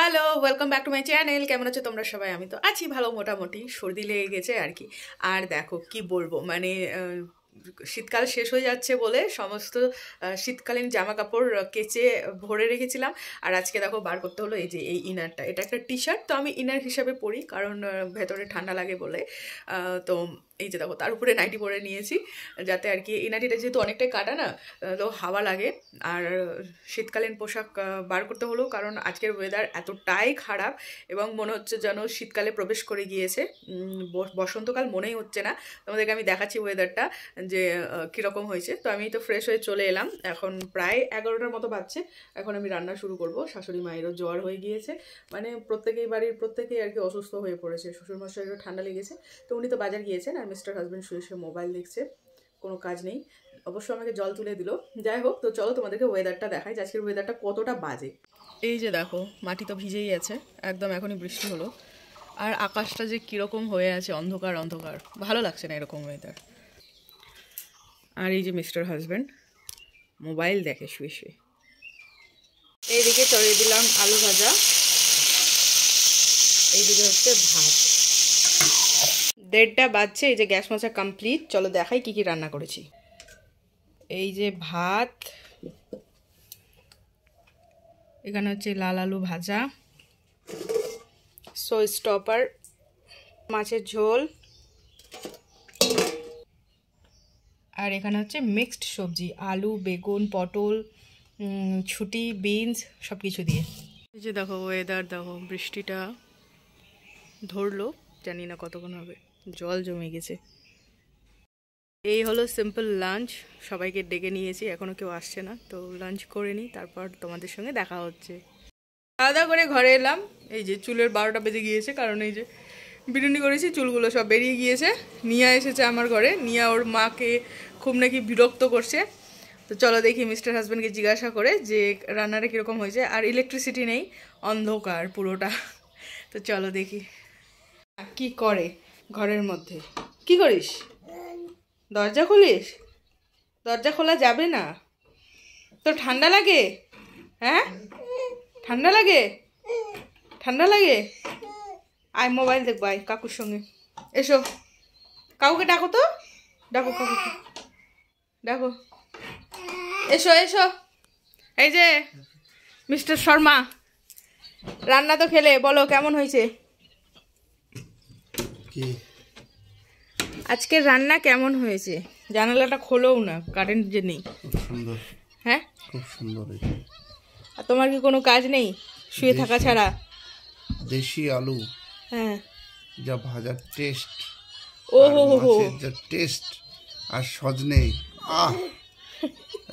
Hello welcome back to my channel কেমন আছো তোমরা সবাই? আমি তো আছি ভালো, মোটামুটি। সর্দি লেগে গেছে আর কি। আর দেখো, কি বলব? মানে শীতকাল শেষ হয়ে যাচ্ছে বলে সমস্ত শীতকালীন জামা কাপড় কেচে ভরে রেখেছিলাম। আর আজকে দেখো বার করতে হলো এই যে এই ইনারটা। এটা একটা টি শার্ট তো আমি ইনার হিসাবে পরি কারণ ভেতরে ঠান্ডা লাগে বলে। তো এই যে দেখো তার উপরে নাইটি পরে নিয়েছি যাতে আর কি, এই নাইটিটা যেহেতু অনেকটাই কাটা না তো হাওয়া লাগে। আর শীতকালীন পোশাক বার করতে হলো কারণ আজকের ওয়েদার এতটাই খারাপ এবং মনে হচ্ছে যেন শীতকালে প্রবেশ করে গিয়েছে। বসন্তকাল মনেই হচ্ছে না। তোমাদেরকে আমি দেখাচ্ছি ওয়েদারটা যে কীরকম হয়েছে। তো আমি তো ফ্রেশ হয়ে চলে এলাম। এখন প্রায় এগারোটার মতো বাজছে। এখন আমি রান্না শুরু করব। শাশুড়ি মায়েরও জ্বর হয়ে গিয়েছে। মানে প্রত্যেকেই বাড়ির প্রত্যেকেই আর কি অসুস্থ হয়ে পড়েছে। শ্বশুরমশাইয়েরও ঠান্ডা লেগেছে। তো উনি তো বাজার গিয়েছেন আর মিস্টার হাজব্যান্ড শুয়ে শুয়ে মোবাইল দেখছে। কোনো কাজ নেই। অবশ্য আমাকে জল তুলে দিল। যাই হোক, তো চলো তোমাদেরকে ওয়েদারটা দেখাই। যে আজকের ওয়েদারটা কতটা বাজে। এই যে দেখো, মাটি তো ভিজেই আছে। একদম এখনই বৃষ্টি হলো। আর আকাশটা যে কীরকম হয়ে আছে, অন্ধকার অন্ধকার। ভালো লাগছে না এরকম ওয়েদার আর এই যে মিস্টার হাজব্যান্ড মোবাইল দেখে শুয়ে শুয়ে। এইদিকে চড়িয়ে দিলাম আলু ভাজা। এইদিকে হচ্ছে ভাত। দেড়টা বাজছে, এই যে গ্যাস মোছা কমপ্লিট চলো দেখাই কি কি রান্না করেছি। এই যে ভাত। এখানে হচ্ছে লাল আলু ভাজা। সো স্টপার মাছের ঝোল। আর এখানে হচ্ছে মিক্সড সবজি, আলু, বেগুন, পটল ছুটি বিনস সব কিছু দিয়ে। এই যে দেখো ওয়েদার দেখো বৃষ্টিটা ধরলো, জানি না কতক্ষণ হবে। জল জমে গেছে। এই হলো সিম্পল লাঞ্চ সবাইকে ডেকে নিয়েছি এখনও কেউ আসছে না, তো লাঞ্চ করে নিই, তারপর তোমাদের সঙ্গে দেখা হচ্ছে। খাওয়া করে ঘরে এলাম, এই যে চুলের বারোটা বেজে গিয়েছে, কারণ এই যে বিরিয়ানি করেছি, চুলগুলো সব বেরিয়ে গিয়েছে। নিয়া এসেছে আমার ঘরে, নিয়া ওর মাকে খুব নাকি বিরক্ত করছে। তো চলো দেখি মিস্টার হাজব্যান্ডকে জিজ্ঞাসা করে যে রান্নাটা কীরকম হয়েছে। আর ইলেকট্রিসিটি নেই, অন্ধকার পুরোটা। তো চলো দেখি। কি করে ঘরের মধ্যে? কি করিস? দরজা খুলিস? দরজা খোলা যাবে না? তোর ঠান্ডা লাগে? হ্যাঁ? ঠান্ডা লাগে? ঠান্ডা লাগে? আয় মোবাইল দেখব, আয়, কাকুর সঙ্গে। এসো। কাউকে ডাকো তো। ডাকো, কাকুকে। ডাকো এসো এসো। এই যে মিস্টার শর্মা রান্না তো খেলে বলো কেমন হয়েছে? কি? আজকের রান্না কেমন হয়েছে? জানালাটা খোলোও না কারেন্ট যে নেই। খুব সুন্দর। হ্যাঁ? খুব সুন্দর আর তোমার কি কোনো কাজ নেই? শুয়ে থাকা ছাড়া? দেশি আলু। হ্যাঁ। যা ভাজার টেস্ট ও হো হো টেস্ট আর সজনে। আহ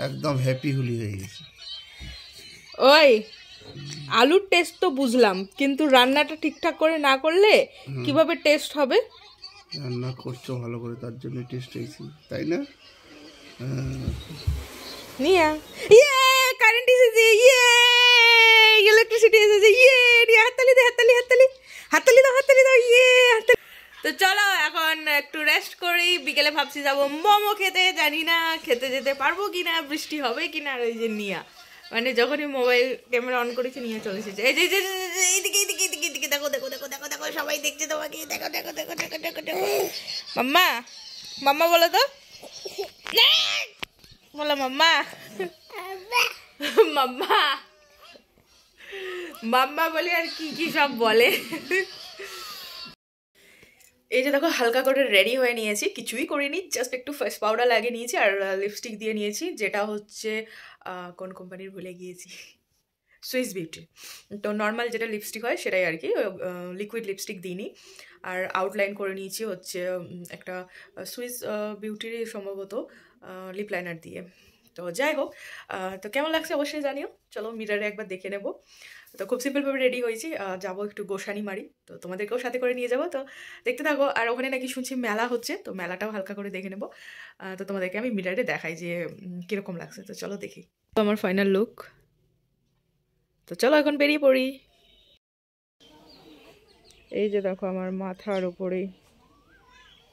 একদম হ্যাপি হুলি হয়ে গেছে। ওই আলুর টেস্ট তো বুঝলাম কিন্তু রান্নাটা ঠিকঠাক করে না করলে কীভাবে টেস্ট হবে? রান্না করছ ভালো করে তার জন্য টেস্ট হয়েছে তাই না? নিয়া। ইয়ে কারেন্ট এসেছে ইয়ে ইলেকট্রিসিটি এসেছে ইয়ে নিয়ে হাততালি হাততালি দাও হাততালি দাও ইয়ে হাততালি তো চলো এখন একটু রেস্ট করি বিকেলে ভাবছি যাব মোমো খেতে জানি না খেতে যেতে পারব কি না বৃষ্টি হবে কি না আর ওই যে নিয়া। মানে যখনই মোবাইল ক্যামেরা অন করেছি নিয়ে চলে এসেছে। এই যে এই যে, এই যে, এইদিকে এইদিকে এইদিকে এইদিকে দেখো দেখো দেখো দেখো দেখো সবাই দেখছে তোমাকে। দেখো দেখো দেখো দেখো দেখো দেখো। মাম্মা মাম্মা বলো তো। বলো মাম্মা। মাম্মা। মাম্মা বলে আর কি কি সব বলে? এই যে দেখো, হালকা করে রেডি হয়ে নিয়েছি। কিছুই করিনি জাস্ট একটু ফেস পাউডার লাগিয়ে নিয়েছি আর লিপস্টিক দিয়ে নিয়েছি, যেটা হচ্ছে কোন কোম্পানির ভুলে গিয়েছি? সুইস বিউটি তো নর্মাল যেটা লিপস্টিক হয়, সেটাই আর কি লিকুইড লিপস্টিক দিইনি। আর আউটলাইন করে নিয়েছি হচ্ছে একটা সুইস বিউটির সম্ভবত লিপ লাইনার দিয়ে। তো যাই হোক তো কেমন লাগছে অবশ্যই জানিও। চলো মিরারে একবার দেখে নেব। তো খুব সিম্পলভাবে রেডি হয়েছি। যাব একটু গোসানি মারি তো তোমাদেরকেও সাথে করে নিয়ে যাব। তো দেখতে থাকো, আর ওখানে নাকি শুনছি মেলা হচ্ছে। তো মেলাটাও হালকা করে দেখে নেব। তো তোমাদেরকে আমি মিরারে দেখাই যে কীরকম লাগছে। তো চলো দেখি। তো আমার ফাইনাল লুক তো চলো এখন বেরিয়ে পড়ি। এই যে দেখো আমার মাথার উপরে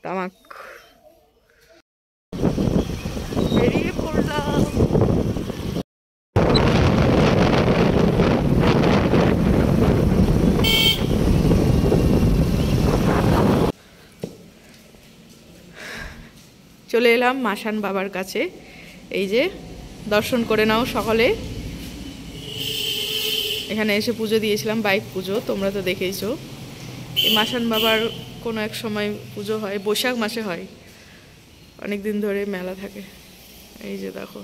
তামাক বেরিয়ে পড়লাম চলে এলাম মাসান বাবার কাছে। এই যে, দর্শন করে নাও সকলে। এখানে এসে পুজো দিয়েছিলাম, বাইক পুজো, তোমরা তো দেখেইছো। এই মাসান বাবার কোনো এক সময় পুজো হয়, বৈশাখ মাসে হয়। অনেক দিন ধরে মেলা থাকে। এই যে দেখো।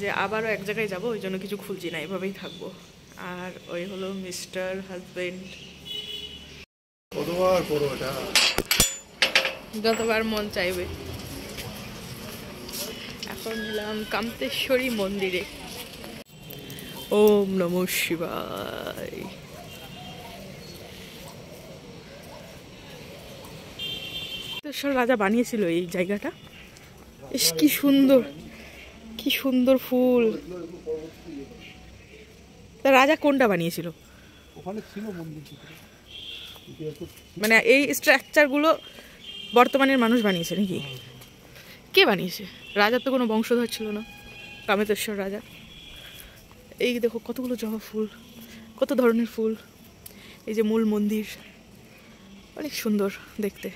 যে আবারও এক জায়গায় যাব ওই জন্য কিছু খুলছি না এভাবেই থাকব। আর ওই হলো মিস্টার হাজবেন্ড। যতবার মন চাইবে। এখন এলাম কান্তেশ্বরী মন্দিরে। ওম নম শিবায়। রাজা বানিয়েছিল এই জায়গাটা। ইস কি সুন্দর। কি সুন্দর ফুল। তা রাজা কোনটা বানিয়েছিল? ওখানে ছিল মানে এই স্ট্রাকচারগুলো বর্তমানের মানুষ বানিয়েছে নাকি? কে বানিয়েছে? রাজার তো কোনো বংশধর ছিল না। কামেতেশ্বর রাজা। এই দেখো কতগুলো জবা ফুল কত ধরনের ফুল। এই যে মূল মন্দির। অনেক সুন্দর দেখতে।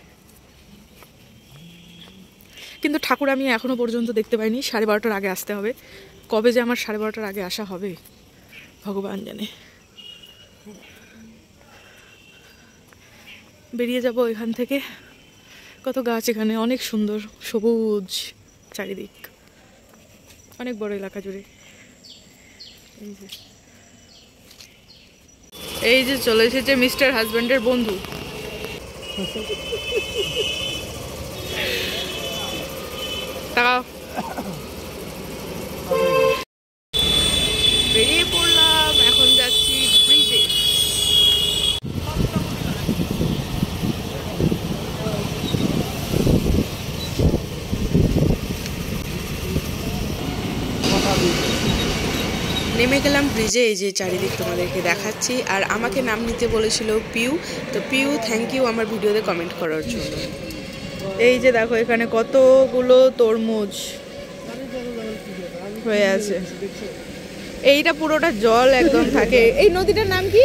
কিন্তু ঠাকুর আমি এখনও পর্যন্ত দেখতে পাইনি। সাড়ে বারোটার আগে আসতে হবে। কবে যে আমার সাড়ে বারোটার আগে আসা হবে, ভগবান জানে। বেরিয়ে যাব এখান থেকে। কত গাছ এখানে, অনেক সুন্দর, সবুজ চারিদিক। অনেক বড় এলাকা জুড়ে। এই যে। এই যে চলে এসেছে মিস্টার হাজব্যান্ডের বন্ধু। টাকা। বেরিয়ে পড়লাম, এখন যাচ্ছি নেমে গেলাম ব্রিজে, এই যে চারিদিক তোমাদেরকে দেখাচ্ছি। আর আমাকে নাম নিতে বলেছিল পিউ। তো পিউ থ্যাংক ইউ আমার ভিডিওতে কমেন্ট করার জন্য। এই যে দেখো, এখানে কতগুলো তরমুজ হয়ে আছে। এইটা পুরোটা জল একদম থাকে। এই নদীটার নাম কি?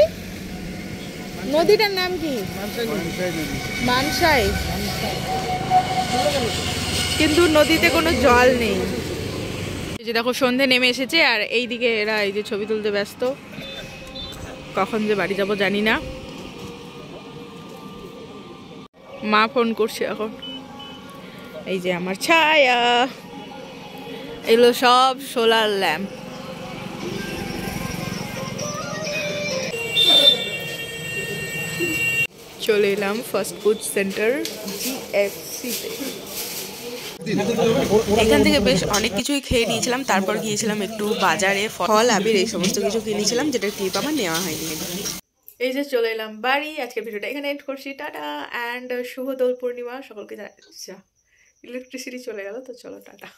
নদীটার নাম কি? মানসাই। কিন্তু নদীতে কোনো জল নেই। এই যে দেখো, সন্ধে নেমে এসেছে, আর এইদিকে এরা এই যে ছবি তুলতে ব্যস্ত। কখন যে বাড়ি যাব জানি না। মা ফোন করছে এখন। এই যে আমার ছায়া। এগুলো সব সোলার ল্যাম্প। চলে এলাম ফাস্ট ফুড সেন্টার জিএফসিতে। এখান থেকে বেশ অনেক কিছুই খেয়ে নিয়েছিলাম, তারপর গিয়েছিলাম একটু বাজারে, ফল, আবির, এই সমস্ত কিছু কিনেছিলাম যেটা ক্লিপ আমার নেওয়া হয়নি এই যে চলে এলাম বাড়ি, আজকের ভিডিওটা এখানে এন্ড করছি, টাটা অ্যান্ড শুভ দোল পূর্ণিমা, সকলকে ইলেকট্রিসিটি চলে গেল তো চলো টাটা।